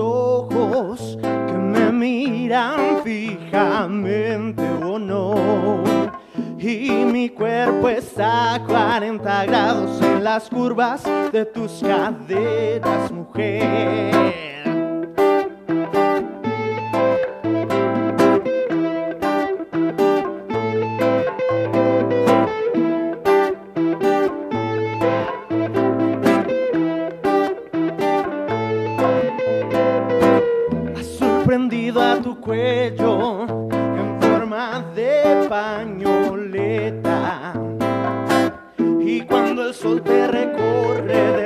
ojos que me miran fijamente o no. Y mi cuerpo está a 40 grados en las curvas de tus caderas, mujer. A tu cuello en forma de pañoleta. Y cuando el sol te recorre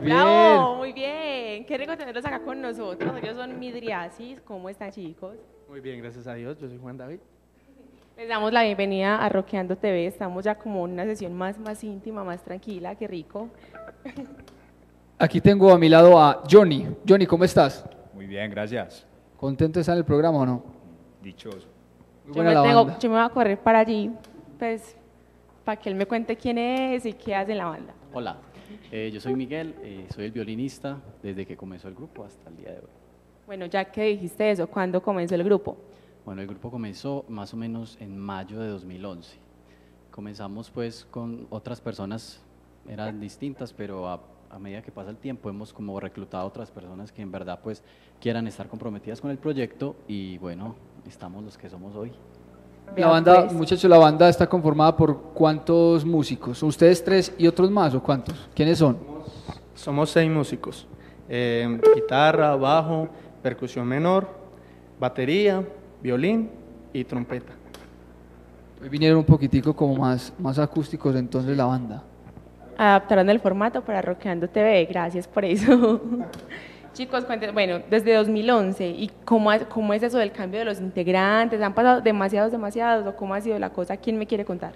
Muy ¡Bravo! bien. Muy bien. Qué rico tenerlos acá con nosotros. Ellos son Midriasis. ¿Cómo están, chicos? Muy bien, gracias a Dios. Yo soy Juan David. Les damos la bienvenida a Roqueando TV. Estamos ya como en una sesión más, más íntima, más tranquila. Qué rico. Aquí tengo a mi lado a Johnny. Johnny, ¿cómo estás? Muy bien, gracias. ¿Contento de estar en el programa o no? Dichoso. Muy Yo buena me, la tengo- banda. yo me voy a correr para allí, pues, para que él me cuente quién es y qué hace en la banda. Hola, eh, yo soy Miguel, eh, soy el violinista desde que comenzó el grupo hasta el día de hoy. Bueno, ya que dijiste eso, ¿cuándo comenzó el grupo? Bueno, el grupo comenzó más o menos en mayo de 2011. Comenzamos pues con otras personas, eran distintas, pero a, a medida que pasa el tiempo hemos como reclutado otras personas que en verdad pues quieran estar comprometidas con el proyecto y bueno, estamos los que somos hoy. La banda, pues. muchachos, la banda está conformada por cuántos músicos? ¿Son ustedes tres y otros más o cuántos? ¿Quiénes son? Somos seis músicos. Eh, guitarra, bajo, percusión menor, batería, violín y trompeta. Hoy vinieron un poquitico como más, más acústicos entonces la banda. Adaptaron el formato para Roqueando TV, gracias por eso. Chicos, cuenten, bueno, desde 2011, ¿y cómo, es- cómo es eso del cambio de los integrantes? ¿Han pasado demasiados, demasiados? ¿O cómo ha sido la cosa? ¿Quién me quiere contar?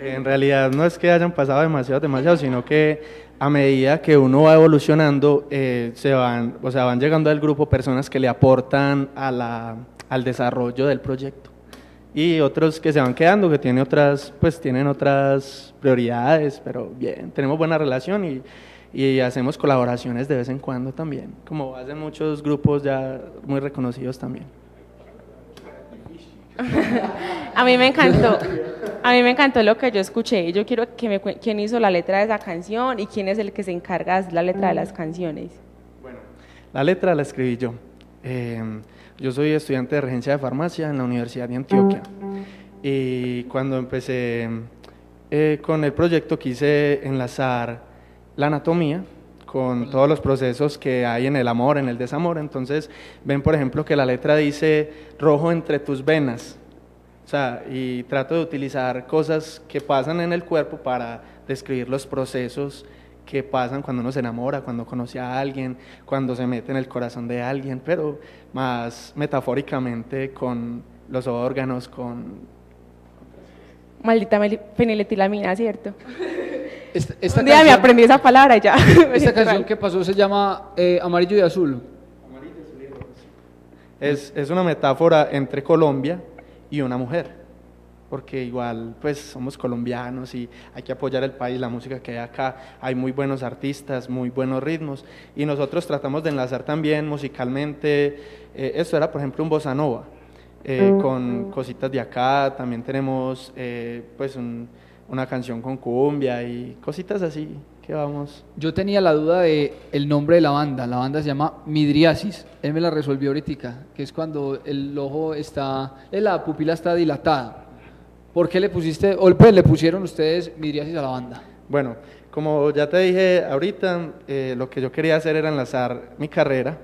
En realidad no es que hayan pasado demasiado, demasiado, sino que a medida que uno va evolucionando, eh, se van, o sea, van llegando al grupo personas que le aportan a la, al desarrollo del proyecto. Y otros que se van quedando, que tienen otras, pues tienen otras prioridades, pero bien, tenemos buena relación y, y hacemos colaboraciones de vez en cuando también, como hacen muchos grupos ya muy reconocidos también. A mí me encantó. A mí me encantó lo que yo escuché. Yo quiero que me cuen- quién hizo la letra de esa canción y quién es el que se encarga de la letra de las canciones. La letra la escribí yo. Eh, Yo soy estudiante de regencia de farmacia en la Universidad de Antioquia. Y cuando empecé eh, con el proyecto quise enlazar la anatomía con todos los procesos que hay en el amor, en el desamor. Entonces, ven por ejemplo que la letra dice rojo entre tus venas. O sea, y trato de utilizar cosas que pasan en el cuerpo para describir los procesos que pasan cuando uno se enamora, cuando conoce a alguien, cuando se mete en el corazón de alguien, pero más metafóricamente con los órganos, con... Maldita feniletilamina, ¿cierto? Esta, esta Un día me aprendí esa palabra y ya. esta canción que pasó se llama eh, Amarillo y Azul. Es, es una metáfora entre Colombia y una mujer, porque igual pues somos colombianos y hay que apoyar el país, la música que hay acá, hay muy buenos artistas, muy buenos ritmos y nosotros tratamos de enlazar también musicalmente, eh, esto era por ejemplo un bossa nova, eh, con cositas de acá, también tenemos eh, pues un- una canción con cumbia y cositas así que vamos. Yo tenía la duda de el nombre de la banda. La banda se llama Midriasis. Él me la resolvió ahorita, que es cuando el ojo está, eh, la pupila está dilatada. ¿Por qué le pusiste, o pues le pusieron ustedes Midriasis a la banda? Bueno, como ya te dije ahorita, eh, lo que yo quería hacer era enlazar mi carrera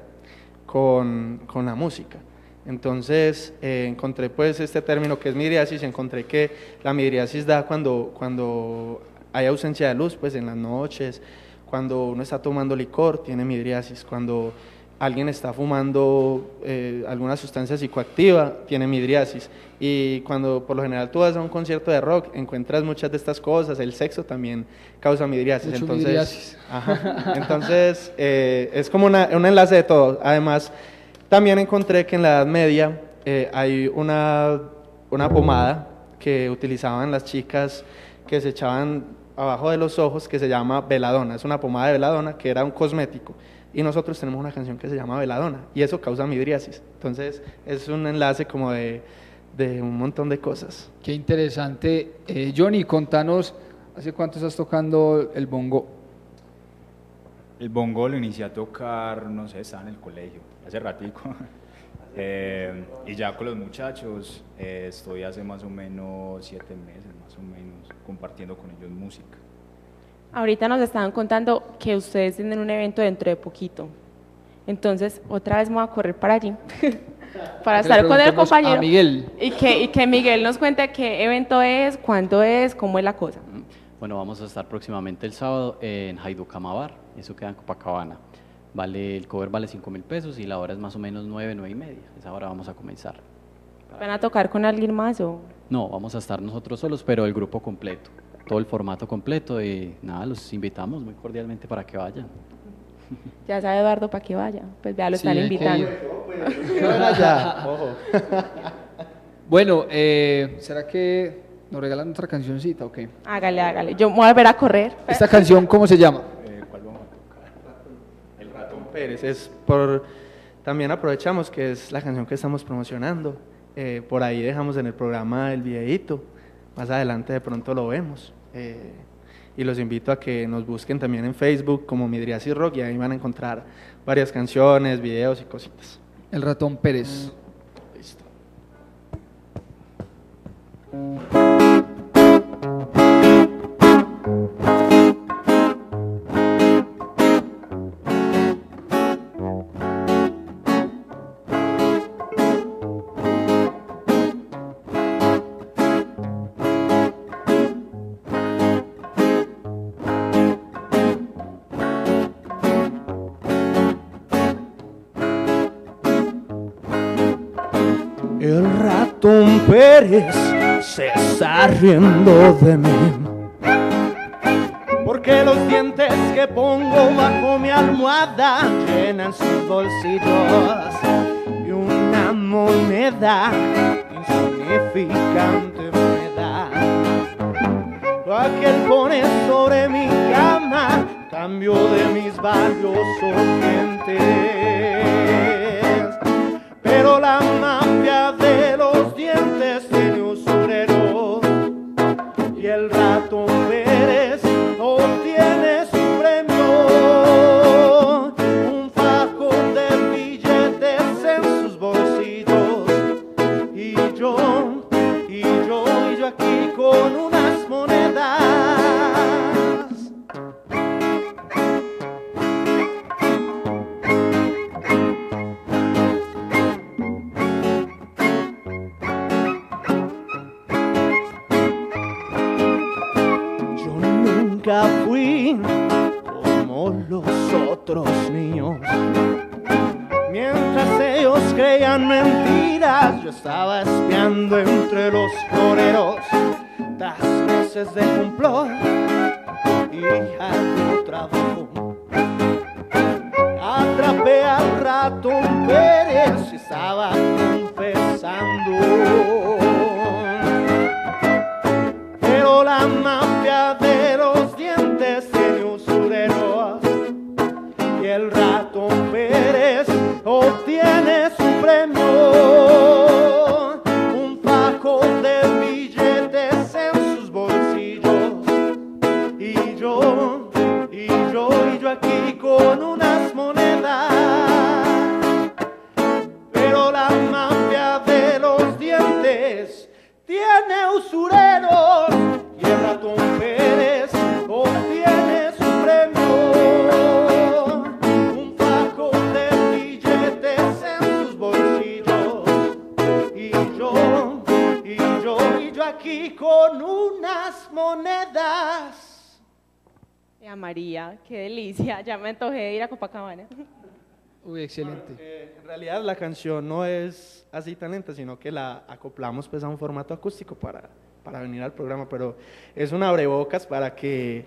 con, con la música. Entonces eh, encontré pues este término que es midriasis, encontré que la midriasis da cuando, cuando hay ausencia de luz, pues en las noches, cuando uno está tomando licor, tiene midriasis, cuando alguien está fumando eh, alguna sustancia psicoactiva, tiene midriasis. Y cuando por lo general tú vas a un concierto de rock, encuentras muchas de estas cosas, el sexo también causa midriasis. Mucho entonces, midriasis. Ajá. Entonces, eh, es como una- un enlace de todo. Además, también encontré que en la Edad Media eh, hay una, una pomada que utilizaban las chicas que se echaban abajo de los ojos que se llama veladona. Es una pomada de veladona que era un cosmético. Y nosotros tenemos una canción que se llama Veladona y eso causa midriasis. Entonces, es un enlace como de, de un montón de cosas. Qué interesante. Eh, Johnny, contanos, ¿hace cuánto estás tocando el bongo? El bongo lo inicié a tocar, no sé, estaba en el colegio, hace ratico. Eh, y ya con los muchachos eh, estoy hace más o menos siete meses, más o menos, compartiendo con ellos música. Ahorita nos estaban contando que ustedes tienen un evento dentro de poquito. Entonces, otra vez me voy a correr para allí. para estar con el compañero. A Miguel. Y que, y que Miguel nos cuente qué evento es, cuándo es, cómo es la cosa. Bueno, vamos a estar próximamente el sábado en Haidukama Bar, eso queda en Copacabana. Vale, el cover vale 5 mil pesos y la hora es más o menos 9, 9 y media. Esa hora vamos a comenzar. ¿Van a tocar con alguien más o...? No, vamos a estar nosotros solos, pero el grupo completo, todo el formato completo y nada, los invitamos muy cordialmente para que vayan. Ya sabe Eduardo para que vaya. Pues ya lo Sí, están que invitando. ojo. Bueno, eh, ¿será que nos regalan otra cancioncita o qué? Hágale, hágale. Yo me voy a volver a correr. ¿Esta canción cómo se llama? Eh, ¿Cuál vamos a tocar? El ratón Pérez es por también aprovechamos que es la canción que estamos promocionando. Eh, por ahí dejamos en el programa el videíto. Más adelante de pronto lo vemos. Eh, y los invito a que nos busquen también en Facebook como Midriasis Rock y ahí van a encontrar varias canciones, videos y cositas. El ratón Pérez. Listo. Pérez se está riendo de mí. Porque los dientes que pongo bajo mi almohada llenan sus bolsillos. Y una moneda insignificante me da. La que él pone sobre mi cama, cambio de mis valiosos dientes. El ratón Pérez obtiene y algo trabajo. María, qué delicia, ya me antojé de ir a Copacabana. Uy, excelente. Eh, en realidad la canción no es así tan lenta, sino que la acoplamos pues a un formato acústico para, para venir al programa, pero es un abrebocas para que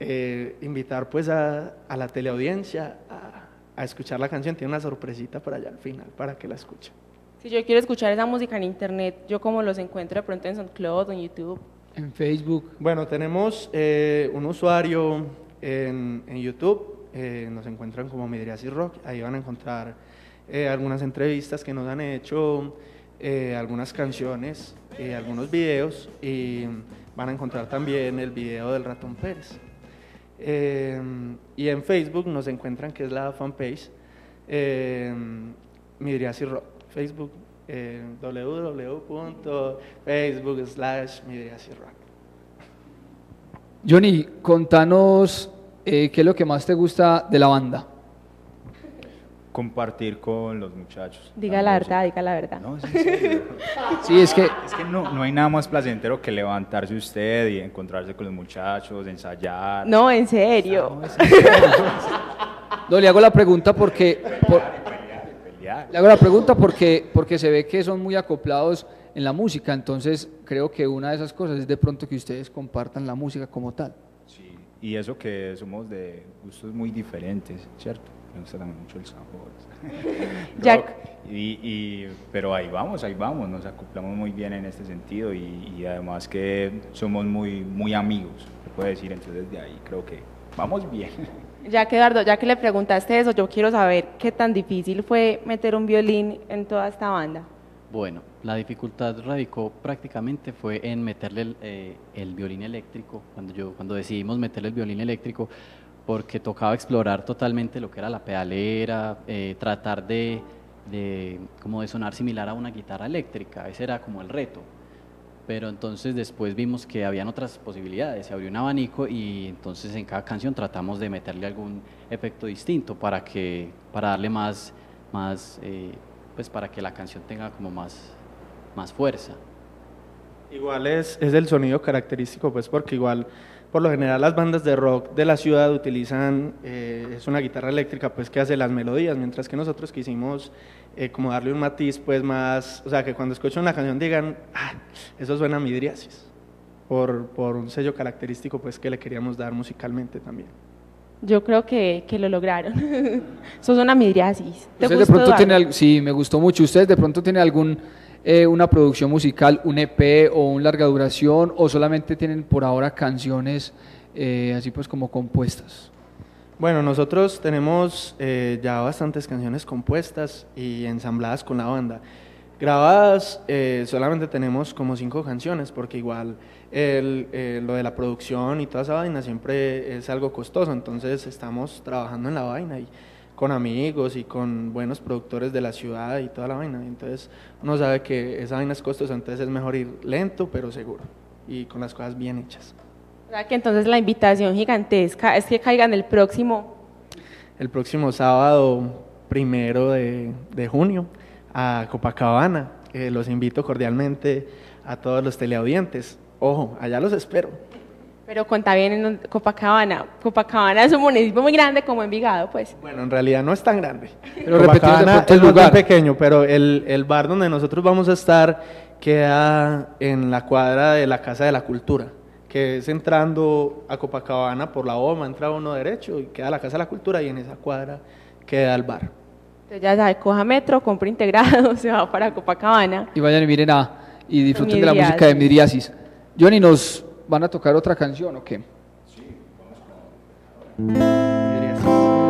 eh, invitar pues a, a la teleaudiencia a, a escuchar la canción. Tiene una sorpresita para allá al final, para que la escuchen. Si yo quiero escuchar esa música en internet, ¿yo cómo los encuentro de pronto en SoundCloud o en YouTube? En Facebook. Bueno, tenemos eh, un usuario en, YouTube, eh, nos encuentran como Midriasis Rock, ahí van a encontrar eh, algunas entrevistas que nos han hecho, eh, algunas canciones, algunos videos y van a encontrar también el video del ratón Pérez. Y en Facebook nos encuentran que es la fanpage Midriasis Rock, Facebook www.facebook slash Midriasis Rock. Johnny, contanos eh, qué es lo que más te gusta de la banda. Compartir con los muchachos. Diga la verdad, diga la verdad. No, es en serio. Sí, es que Es que no, no hay nada más placentero que levantarse usted y encontrarse con los muchachos, ensayar. No, en serio. no, le hago la pregunta porque por- pelear. le hago la pregunta porque porque se ve que son muy acoplados en la música, entonces creo que una de esas cosas es de pronto que ustedes compartan la música como tal. Sí, y eso que somos de gustos muy diferentes, ¿cierto? Me gusta también mucho el sabor. Rock, y, y- pero ahí vamos, ahí vamos, nos acoplamos muy bien en este sentido y, y además que somos muy, muy amigos, se puede decir, entonces de ahí creo que vamos bien. Ya que Eduardo, ya que le preguntaste eso, yo quiero saber qué tan difícil fue meter un violín en toda esta banda. Bueno, la dificultad radicó prácticamente fue en meterle el, eh, el violín eléctrico, cuando, yo, cuando decidimos meterle el violín eléctrico, porque tocaba explorar totalmente lo que era la pedalera, eh, tratar de, de, como de sonar similar a una guitarra eléctrica, ese era como el reto. Pero entonces después vimos que habían otras posibilidades, se abrió un abanico y entonces en cada canción tratamos de meterle algún efecto distinto para que para darle más más eh, pues para que la canción tenga como más más fuerza. Igual es, es el sonido característico, pues porque igual, por lo general las bandas de rock de la ciudad utilizan, eh, es una guitarra eléctrica pues que hace las melodías, mientras que nosotros quisimos eh, como darle un matiz pues más, o sea que cuando escuchan una canción digan, ah, eso suena a midriasis, por, por un sello característico pues que le queríamos dar musicalmente también. Yo creo que, que lo lograron. Sos una midriasis. ¿Te de pronto Eduardo? al- sí, me gustó mucho. ¿Ustedes de pronto tienen algún eh, una producción musical, un EP o un larga duración o solamente tienen por ahora canciones eh, así pues como compuestas? Bueno, nosotros tenemos eh, ya bastantes canciones compuestas y ensambladas con la banda. Grabadas eh, solamente tenemos como cinco canciones, porque igual el, eh, lo de la producción y toda esa vaina siempre es algo costoso, entonces estamos trabajando en la vaina y con amigos y con buenos productores de la ciudad y toda la vaina. Entonces uno sabe que esa vaina es costosa, entonces es mejor ir lento pero seguro y con las cosas bien hechas. Que entonces la invitación gigantesca es que caigan el próximo El próximo sábado primero de, de junio a Copacabana. Eh, los invito cordialmente a todos los teleaudientes. Ojo, allá los espero. Pero conta bien en Copacabana. Copacabana es un municipio muy grande como Envigado, pues. Bueno, en realidad no es tan grande. Pero Copacabana es lugar. pequeño, pero el, el bar donde nosotros vamos a estar queda en la cuadra de la Casa de la Cultura, que es entrando a Copacabana por la OMA, entra uno derecho y queda la Casa de la Cultura y en esa cuadra queda el bar. Entonces ya sabe, coja metro, compra integrado, se va para Copacabana. Y vayan y miren a y disfruten de la música de Midriasis. Johnny, ¿nos van a tocar otra canción o qué?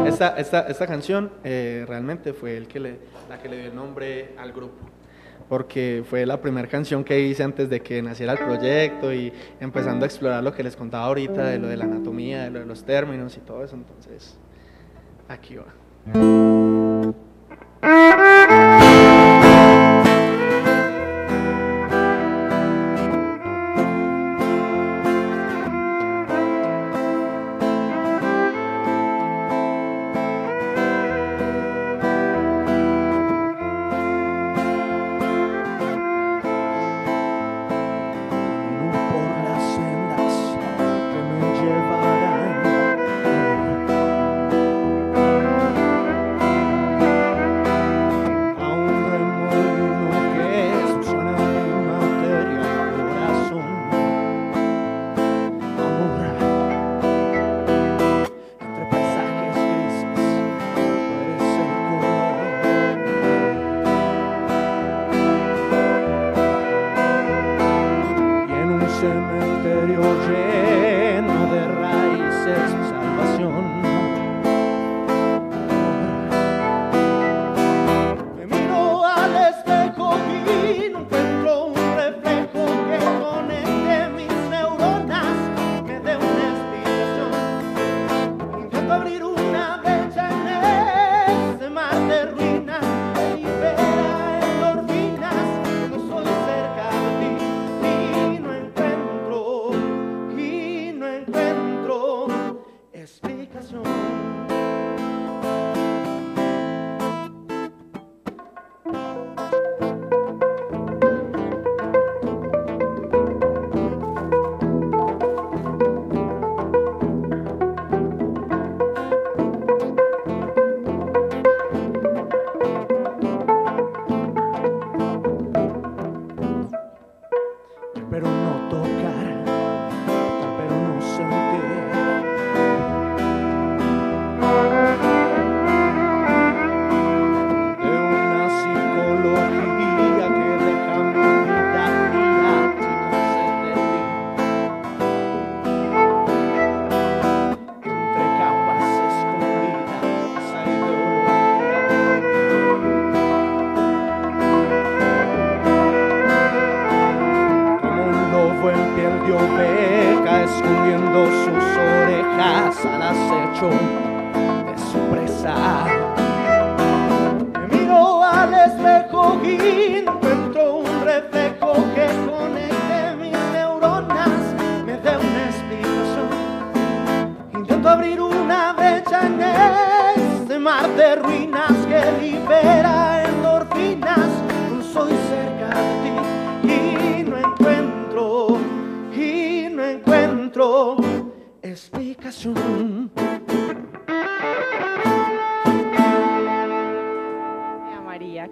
Esta, esta, esta canción eh, realmente fue el que le, la que le dio el nombre al grupo, porque fue la primera canción que hice antes de que naciera el proyecto y empezando a explorar lo que les contaba ahorita de lo de la anatomía, de lo de los términos y todo eso, entonces aquí va.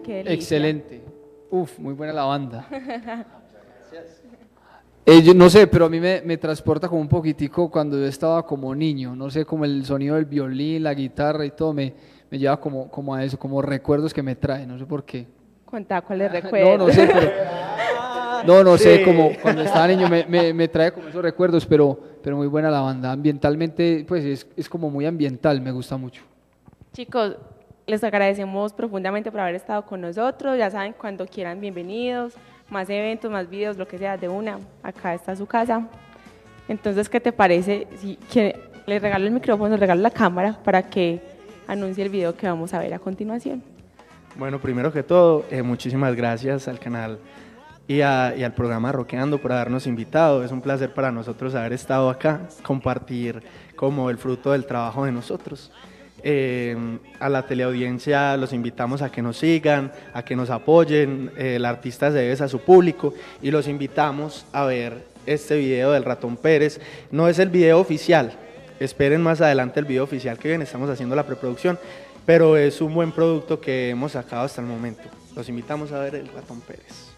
Qué delicia. Excelente. Uf, muy buena la banda. Eh, yo no sé, pero a mí me, me transporta como un poquitico cuando yo estaba como niño, no sé, como el sonido del violín, la guitarra y todo, me, me lleva como, como a eso, como recuerdos que me trae, no sé por qué. Contá cuáles No, recuerdos. no sé, pero, no, no sé, como cuando estaba niño me, me, me trae como esos recuerdos, pero, pero muy buena la banda. Ambientalmente, pues es, es como muy ambiental, me gusta mucho. Chicos, les agradecemos profundamente por haber estado con nosotros. Ya saben, cuando quieran, bienvenidos. Más eventos, más videos, lo que sea, de una. Acá está su casa. Entonces, ¿qué te parece si regalo el micrófono, les regalo la cámara para que anuncie el video que vamos a ver a continuación. Bueno, primero que todo, eh, muchísimas gracias al canal y, y al programa Roqueando por habernos invitado. Es un placer para nosotros haber estado acá, compartir como el fruto del trabajo de nosotros. Eh, a la teleaudiencia los invitamos a que nos sigan, a que nos apoyen. Eh, el artista se debe a su público y los invitamos a ver este video del Ratón Pérez. No es el video oficial, esperen más adelante el video oficial que viene, estamos haciendo la preproducción, pero es un buen producto que hemos sacado hasta el momento. Los invitamos a ver el Ratón Pérez.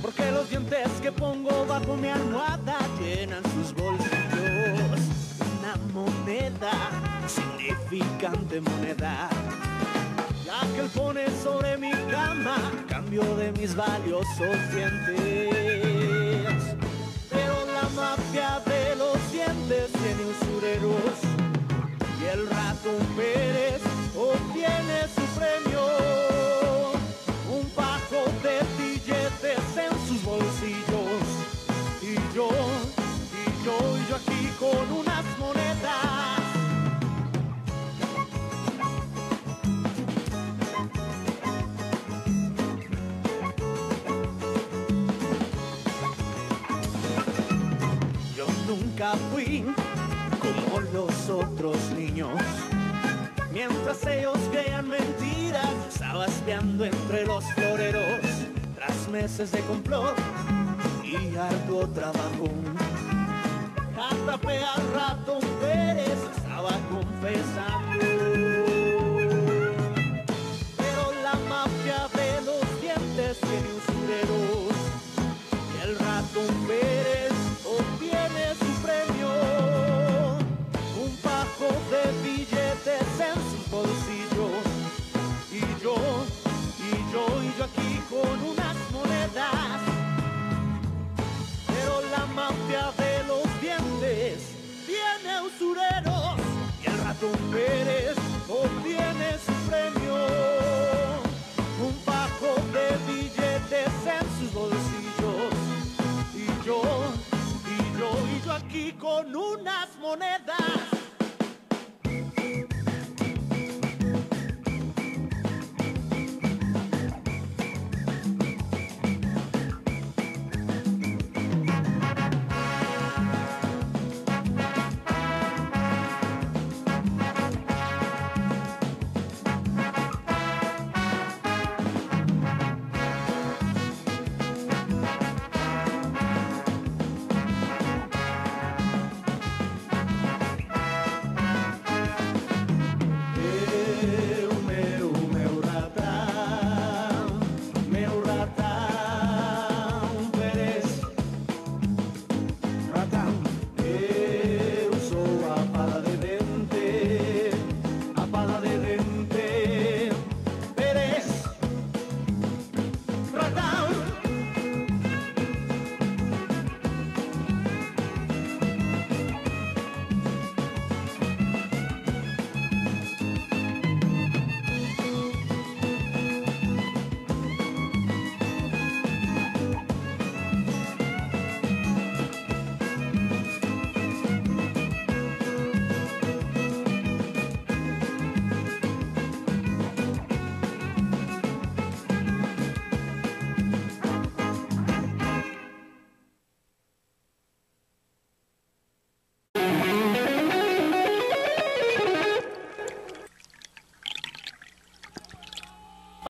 Porque los dientes que pongo bajo mi almohada llenan sus bolsillos. Una moneda, significante moneda. Ya que él pone sobre mi cama cambio de mis valiosos dientes. Niños. Mientras ellos creían mentiras, estaba espiando entre los floreros. Tras meses de complot y arduo trabajo, atrapé al ratón Pérez,